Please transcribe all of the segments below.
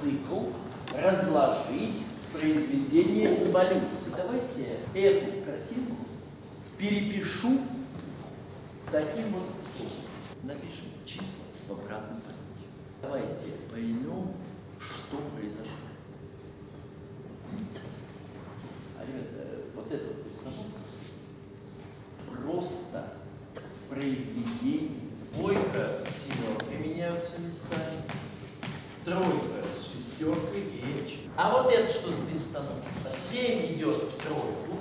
цикл разложить в произведение инволюции. Давайте эту картинку перепишу таким вот способом. Напишем числа в обратном порядке. Давайте поймем, что произошло. А, ребята, вот это вот постановка просто произведение. Двойка с семеркой меняются местами. Тройка с шестеркой и четверкой. А вот это что за перестановка? Семь идет в тройку,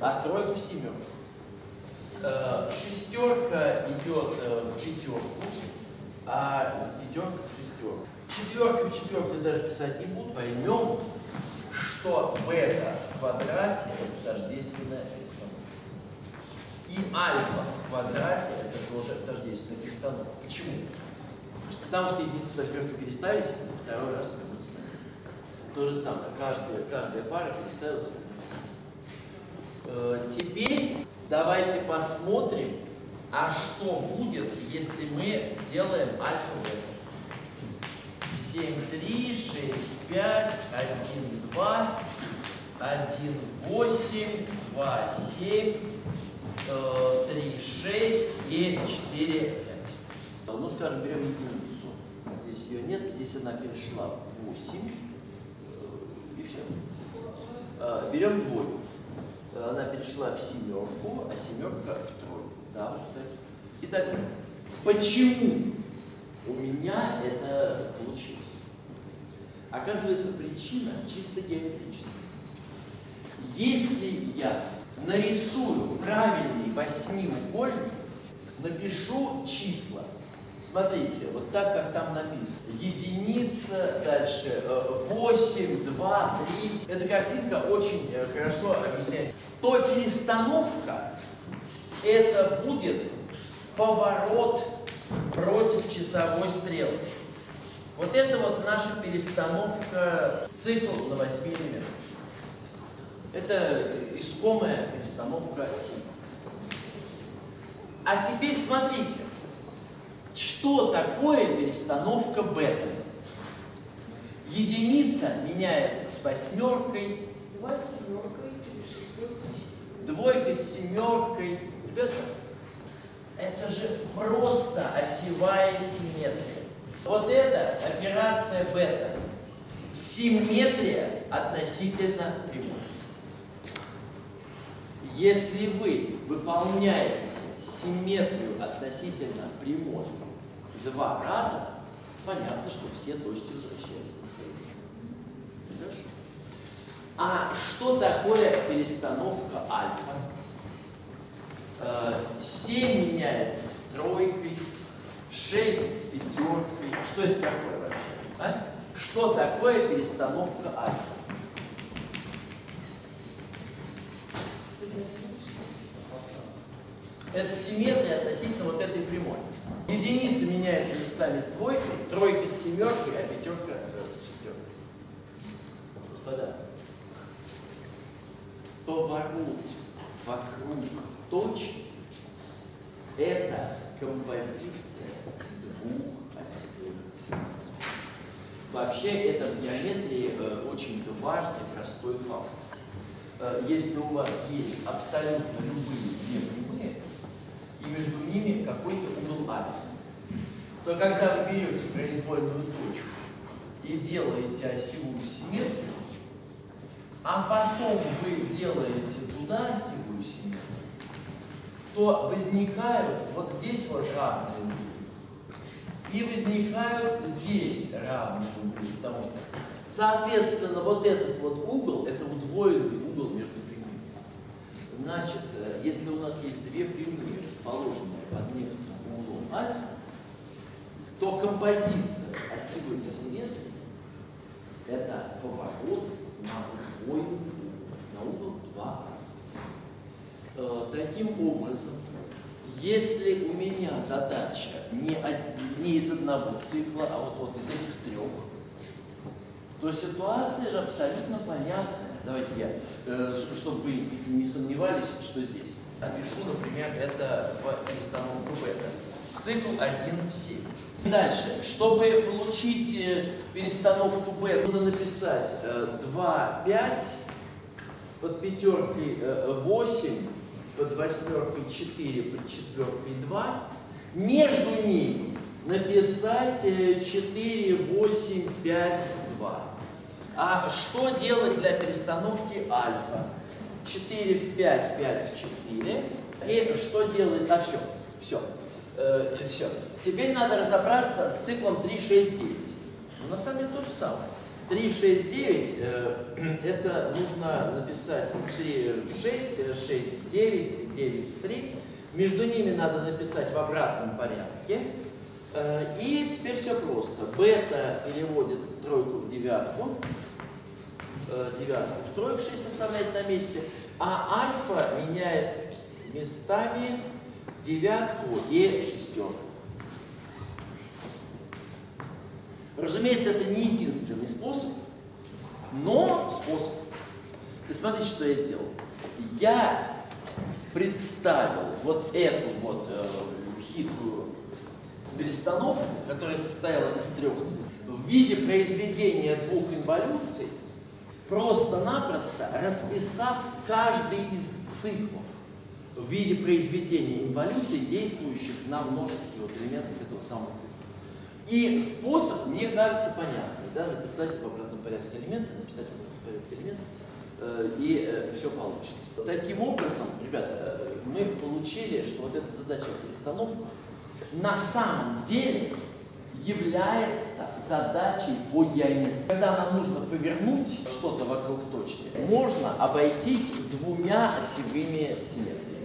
а тройка в семерку. Э, шестерка идет э, в пятерку, а пятерка в шестерку. Четверка в четверку даже писать не буду. Поймем, что бета в квадрате это тождественная перестановка. И альфа в квадрате это тоже тождественная перестановка. Почему? Потому что единицы во переставить, второй раз. То же самое, каждая, каждая пара переставилась. Э, теперь давайте посмотрим, а что будет, если мы сделаем альфа-бета. 7, 3, 6, 5, 1, 2, 1, 8, 2, 7, 3, 6 и 4, 5. Ну, скажем, берем единицу. Здесь ее нет, здесь она перешла в 8. Э, и все. Э, берем двойку. Она перешла в семерку, а семерка в тройку. Да, вот, кстати. Итак, почему у меня это получилось? Оказывается, причина чисто геометрическая. Если я нарисую правильный восьмиугольник, напишу числа. Смотрите, вот так, как там написано. Единица, дальше 8, 2, 3. Эта картинка очень э, хорошо объясняет. То перестановка, это будет поворот против часовой стрелки. Вот это вот наша перестановка цикл на 8 элементах. Это искомая перестановка си. А теперь смотрите, что такое перестановка бета? Единица меняется с восьмеркой, восьмеркой или шестеркой, двойка с семеркой. Ребята, это же просто осевая симметрия. Вот это операция бета. Симметрия относительно прямой. Если вы выполняете симметрию относительно прямой два раза, понятно, что все точки возвращаются на свои места. Хорошо? А что такое перестановка альфа? 7 э, меняется с тройкой, 6 с пятеркой. Что это такое вообще? А? Что такое перестановка альфа? Это симметрия относительно вот этой прямой. Единицы меняются местами с двойкой, тройка с семеркой, а пятерка э, с шестеркой. Господа, поворот вокруг точки – это композиция двух осевых Вообще, это в геометрии э, очень важный, простой факт. Э, если у вас есть абсолютно любые две прямые, между ними какой-то угол альфа, то когда вы берете произвольную точку и делаете осевую симметрию, а потом вы делаете туда осевую симметрию, то возникают вот здесь вот равные углы. И возникают здесь равные углы, потому что, соответственно, вот этот вот угол, это удвоенный угол между Значит, э, если у нас есть две прямые, расположенные под некоторым углом альфа, то композиция осевой симметрии – это поворот на удвоенный на угол 2 э, Таким образом, если у меня задача не, не из одного цикла, а вот, вот из этих трех, то ситуация же абсолютно понятная. Давайте я, э, чтобы вы не сомневались, что здесь. Опишу, например, это в перестановку бета. Цикл 1 в 7. Дальше, чтобы получить э, перестановку b, нужно написать э, 2, 5, под пятеркой э, 8, под восьмеркой 4, под четверкой 2. Между ними написать э, 4, 8, 5, 2. А что делать для перестановки альфа? 4 в 5, 5 в 4. И что делать? А все, все, э, все. Теперь надо разобраться с циклом 3, 6, 9. Ну, на самом деле то же самое. 3, 6, 9, э, это нужно написать 3 в 6, 6 в 9, 9 в 3. Между ними надо написать в обратном порядке. Э, и теперь все просто. Бета переводит тройку в девятку, э, девятку в тройку, 6 оставляет на месте, а альфа меняет местами девятку и шестерку. Разумеется, это не единственный способ, но способ. И смотрите, что я сделал. Я представил вот эту вот э, хитрую перестановку, которая состояла из трех в виде произведения двух инволюций, просто-напросто расписав каждый из циклов в виде произведения инволюций, действующих на множестве вот элементов этого самого цикла. И способ, мне кажется, понятный, да, написать в обратном порядке элементы, написать в обратном порядке элементы, э, и э, все получится. Таким образом, ребята, э, мы получили, что вот эта задача перестановка на самом деле является задачей по геометрии. Когда нам нужно повернуть что-то вокруг точки, можно обойтись двумя осевыми симметриями.